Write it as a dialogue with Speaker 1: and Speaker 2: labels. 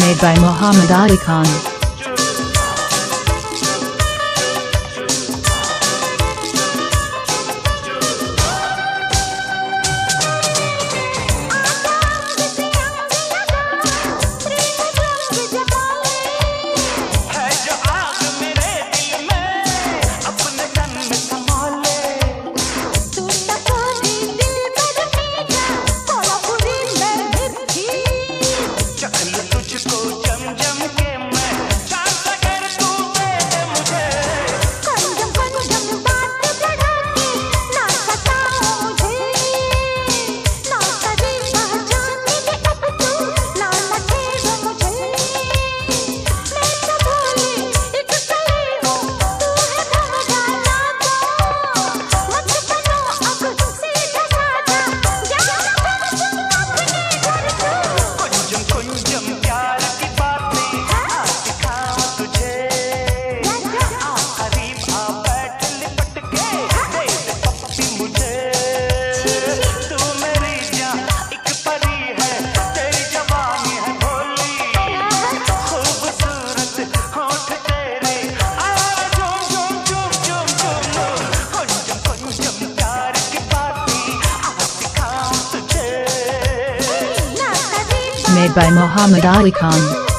Speaker 1: made by Muhammad Ali Khan.
Speaker 2: escuchar.
Speaker 1: Made by Muhammad Ali Khan.